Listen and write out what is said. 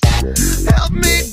Help me